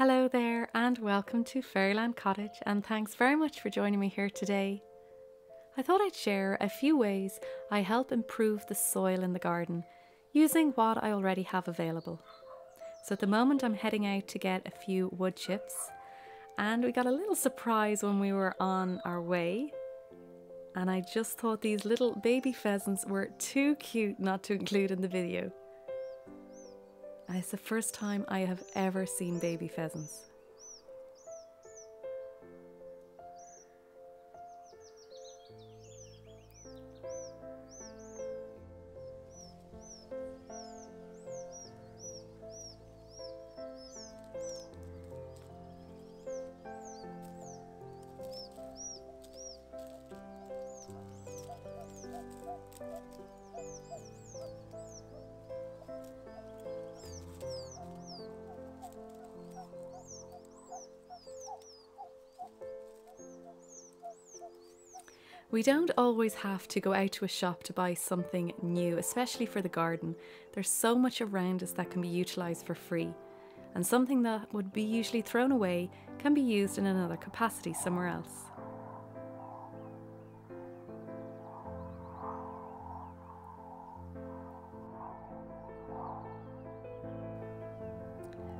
Hello there, and welcome to Fairyland Cottage, and thanks very much for joining me here today. I thought I'd share a few ways I help improve the soil in the garden using what I already have available. So at the moment, I'm heading out to get a few wood chips, and we got a little surprise when we were on our way. And I just thought these little baby pheasants were too cute not to include in the video. It's the first time I have ever seen baby pheasants. We don't always have to go out to a shop to buy something new, especially for the garden. There's so much around us that can be utilised for free, and something that would be usually thrown away can be used in another capacity somewhere else.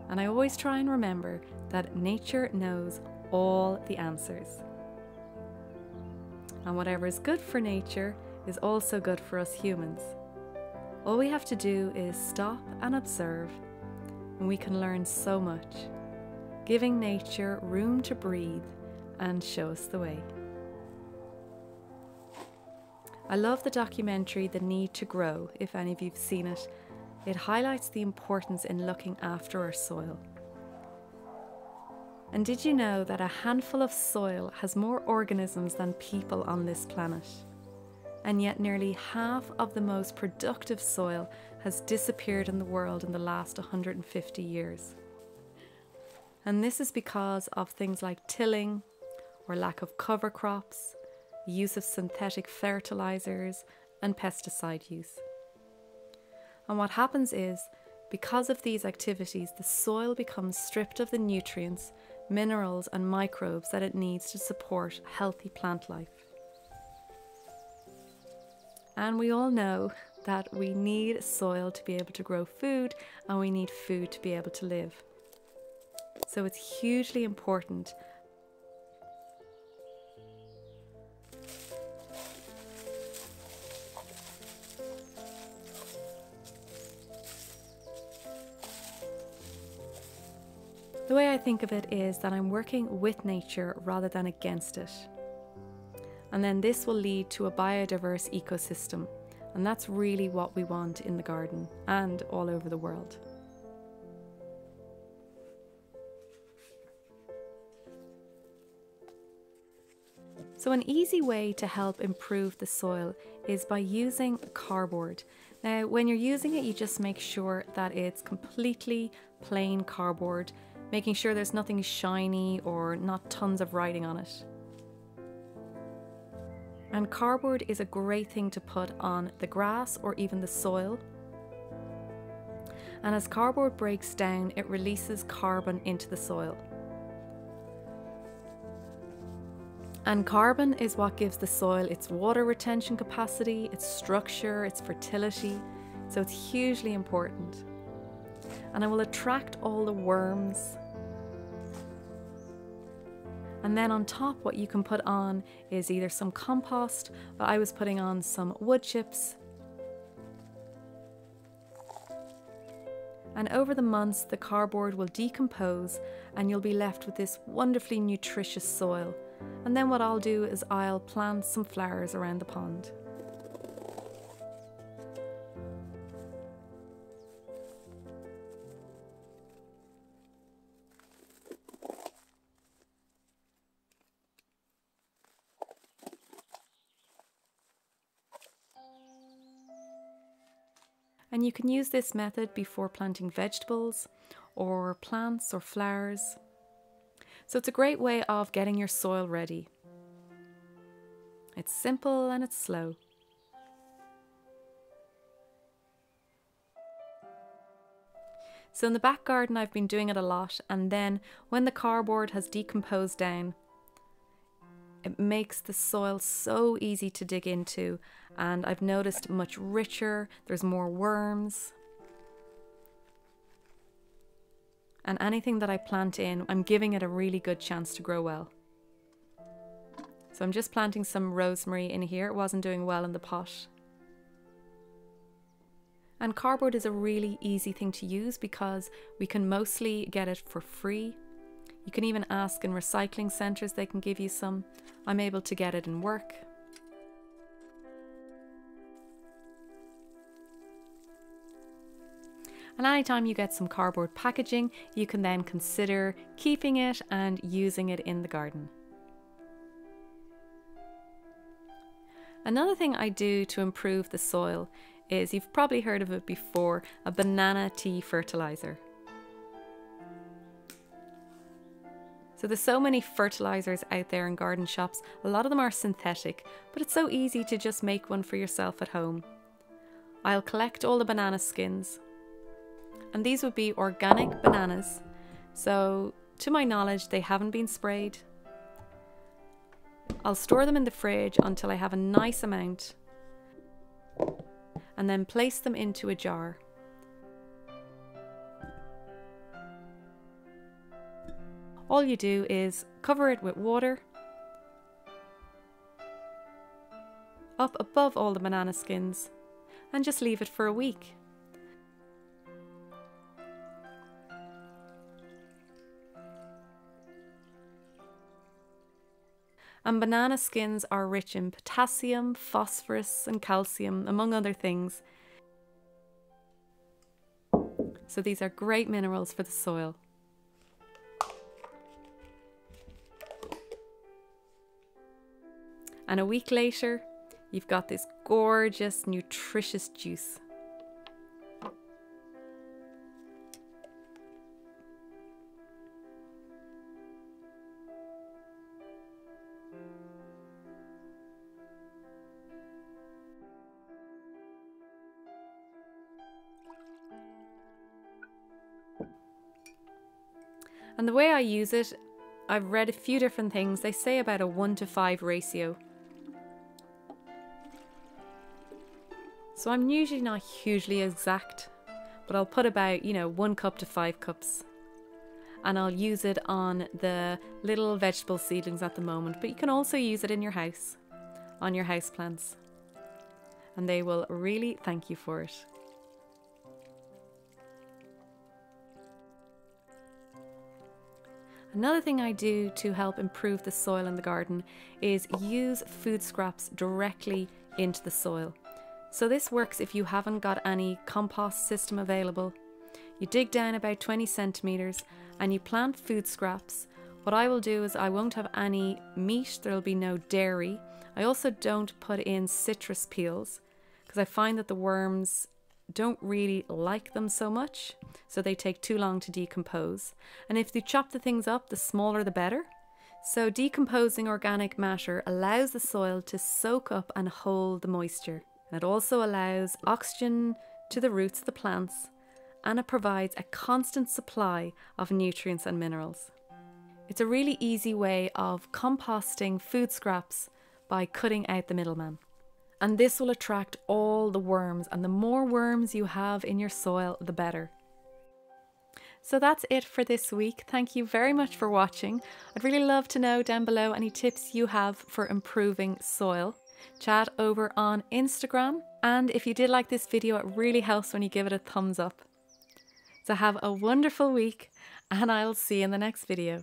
And I always try and remember that nature knows all the answers and whatever is good for nature is also good for us humans. All we have to do is stop and observe, and we can learn so much, giving nature room to breathe and show us the way. I love the documentary The Need to Grow, if any of you've seen it. It highlights the importance in looking after our soil. And did you know that a handful of soil has more organisms than people on this planet? And yet, nearly half of the most productive soil has disappeared in the world in the last 150 years. And this is because of things like tilling or lack of cover crops, use of synthetic fertilizers, and pesticide use. And what happens is, because of these activities, the soil becomes stripped of the nutrients minerals, and microbes that it needs to support healthy plant life. And we all know that we need soil to be able to grow food and we need food to be able to live. So it's hugely important The way I think of it is that I'm working with nature rather than against it. And then this will lead to a biodiverse ecosystem. And that's really what we want in the garden and all over the world. So, an easy way to help improve the soil is by using cardboard. Now, when you're using it, you just make sure that it's completely plain cardboard making sure there's nothing shiny or not tons of writing on it. And cardboard is a great thing to put on the grass or even the soil. And as cardboard breaks down, it releases carbon into the soil. And carbon is what gives the soil its water retention capacity, its structure, its fertility. So it's hugely important. And it will attract all the worms and then on top, what you can put on is either some compost, but I was putting on some wood chips. And over the months, the cardboard will decompose and you'll be left with this wonderfully nutritious soil. And then what I'll do is I'll plant some flowers around the pond. And you can use this method before planting vegetables or plants or flowers. So it's a great way of getting your soil ready. It's simple and it's slow. So in the back garden, I've been doing it a lot, and then when the cardboard has decomposed down, it makes the soil so easy to dig into, and I've noticed much richer, there's more worms. And anything that I plant in, I'm giving it a really good chance to grow well. So I'm just planting some rosemary in here. It wasn't doing well in the pot. And cardboard is a really easy thing to use because we can mostly get it for free. You can even ask in recycling centres, they can give you some. I'm able to get it in work. And anytime you get some cardboard packaging, you can then consider keeping it and using it in the garden. Another thing I do to improve the soil is you've probably heard of it before a banana tea fertilizer. So there's so many fertilizers out there in garden shops. A lot of them are synthetic, but it's so easy to just make one for yourself at home. I'll collect all the banana skins. And these would be organic bananas. So to my knowledge, they haven't been sprayed. I'll store them in the fridge until I have a nice amount and then place them into a jar. All you do is cover it with water up above all the banana skins and just leave it for a week. and banana skins are rich in potassium, phosphorus, and calcium, among other things. So these are great minerals for the soil. And a week later, you've got this gorgeous, nutritious juice. And the way I use it, I've read a few different things. They say about a 1 to 5 ratio. So I'm usually not hugely exact, but I'll put about, you know, 1 cup to 5 cups. And I'll use it on the little vegetable seedlings at the moment, but you can also use it in your house, on your house plants. And they will really thank you for it. Another thing I do to help improve the soil in the garden is use food scraps directly into the soil. So this works if you haven't got any compost system available. You dig down about 20 centimetres and you plant food scraps. What I will do is I won't have any meat, there'll be no dairy. I also don't put in citrus peels because I find that the worms don't really like them so much, so they take too long to decompose. And if you chop the things up, the smaller the better. So decomposing organic matter allows the soil to soak up and hold the moisture. It also allows oxygen to the roots of the plants and it provides a constant supply of nutrients and minerals. It's a really easy way of composting food scraps by cutting out the middleman and this will attract all the worms. And the more worms you have in your soil, the better. So that's it for this week. Thank you very much for watching. I'd really love to know down below any tips you have for improving soil. Chat over on Instagram. And if you did like this video, it really helps when you give it a thumbs up. So have a wonderful week and I'll see you in the next video.